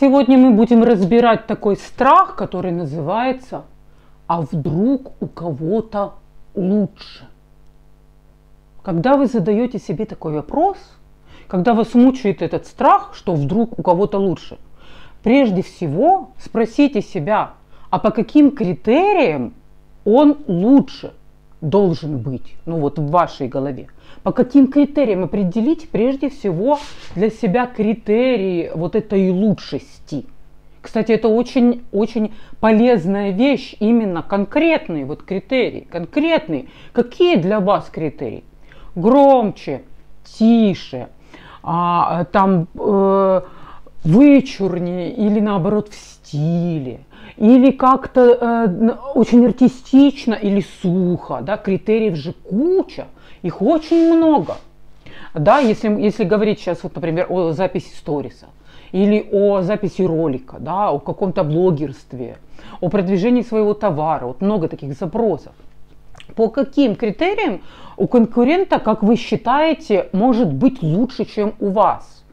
Сегодня мы будем разбирать такой страх, который называется «А вдруг у кого-то лучше?» Когда вы задаете себе такой вопрос, когда вас мучает этот страх, что вдруг у кого-то лучше, прежде всего спросите себя, а по каким критериям он лучше должен быть, ну вот в вашей голове. По каким критериям определить прежде всего для себя критерии вот этой лучшести. Кстати, это очень-очень полезная вещь, именно конкретные вот критерии, конкретные. Какие для вас критерии? Громче, тише, а, там э, вычурнее или наоборот в стиле, или как-то э, очень артистично или сухо, да, критериев же куча, их очень много. Да, если, если говорить сейчас, вот, например, о записи сториса, или о записи ролика, да, о каком-то блогерстве, о продвижении своего товара, вот много таких запросов. По каким критериям у конкурента, как вы считаете, может быть лучше, чем у вас?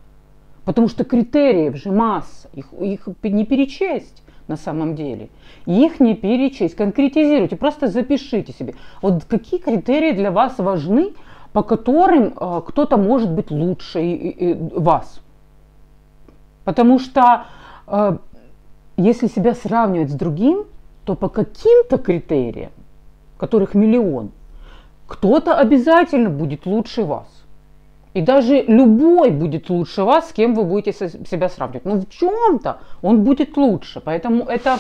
Потому что критериев же масса, их, их не перечесть на самом деле. Их не перечесть, конкретизируйте, просто запишите себе. Вот какие критерии для вас важны, по которым э, кто-то может быть лучше и, и, и вас. Потому что э, если себя сравнивать с другим, то по каким-то критериям, которых миллион, кто-то обязательно будет лучше вас. И даже любой будет лучше вас, с кем вы будете себя сравнивать. Но в чем-то он будет лучше. Поэтому это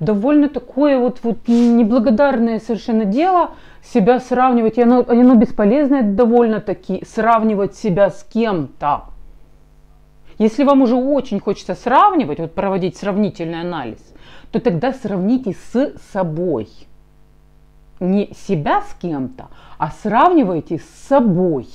довольно такое вот, вот неблагодарное совершенно дело себя сравнивать. И оно, оно бесполезное довольно-таки сравнивать себя с кем-то. Если вам уже очень хочется сравнивать, вот проводить сравнительный анализ, то тогда сравните с собой. Не себя с кем-то, а сравнивайте с собой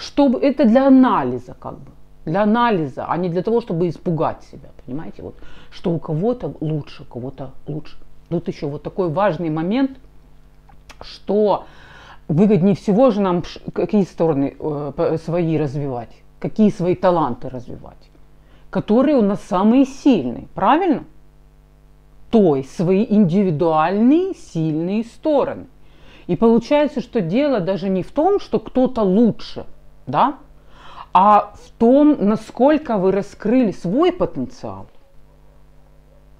чтобы это для анализа как бы, для анализа, а не для того, чтобы испугать себя, понимаете, вот, что у кого-то лучше, у кого-то лучше. Тут еще вот такой важный момент, что выгоднее всего же нам какие стороны э, свои развивать, какие свои таланты развивать, которые у нас самые сильные, правильно? То есть свои индивидуальные сильные стороны. И получается, что дело даже не в том, что кто-то лучше – да, а в том, насколько вы раскрыли свой потенциал.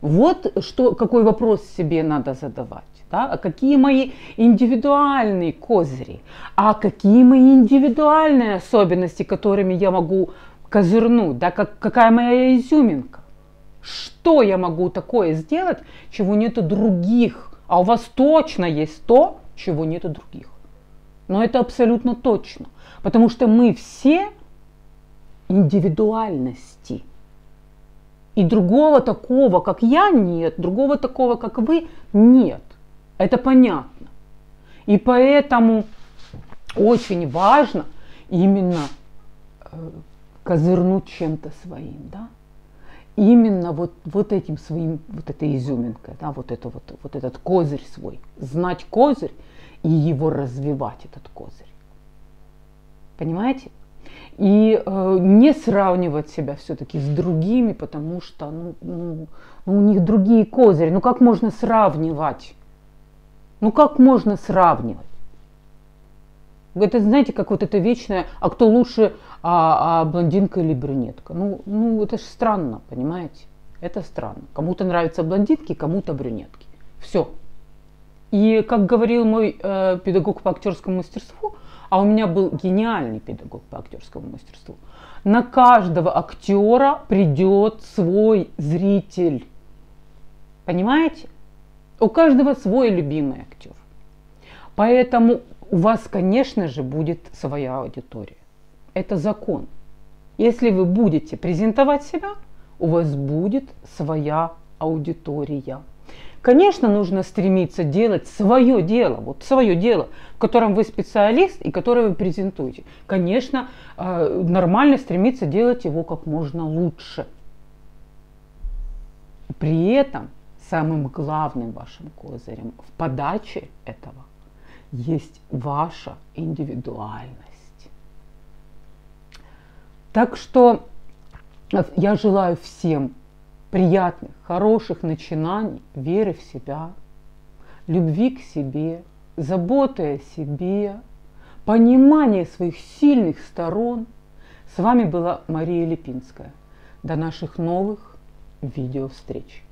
Вот что, какой вопрос себе надо задавать. Да? А какие мои индивидуальные козыри? А какие мои индивидуальные особенности, которыми я могу козырнуть? Да? Как, какая моя изюминка? Что я могу такое сделать, чего нету других? А у вас точно есть то, чего нету других. Но это абсолютно точно. Потому что мы все индивидуальности. И другого такого, как я, нет. Другого такого, как вы, нет. Это понятно. И поэтому очень важно именно э, козырнуть чем-то своим, да? Именно вот, вот этим своим, вот этой изюминкой, да, вот, это вот, вот этот козырь свой. Знать козырь и его развивать, этот козырь. Понимаете? И э, не сравнивать себя все-таки с другими, потому что ну, ну, ну, у них другие козыри. Ну как можно сравнивать? Ну как можно сравнивать? Это знаете, как вот это вечное, а кто лучше, а, а блондинка или брюнетка? Ну, ну это же странно, понимаете? Это странно. Кому-то нравятся блондинки, кому-то брюнетки. Все. И как говорил мой э, педагог по актерскому мастерству, а у меня был гениальный педагог по актерскому мастерству. На каждого актера придет свой зритель. Понимаете? У каждого свой любимый актер. Поэтому у вас, конечно же, будет своя аудитория. Это закон. Если вы будете презентовать себя, у вас будет своя аудитория. Конечно, нужно стремиться делать свое дело, вот свое дело, в котором вы специалист и которое вы презентуете. Конечно, э, нормально стремиться делать его как можно лучше. При этом самым главным вашим козырем в подаче этого есть ваша индивидуальность. Так что Я желаю всем приятных, хороших начинаний, веры в себя, любви к себе, заботы о себе, понимания своих сильных сторон. С вами была Мария Липинская. До наших новых видео встреч.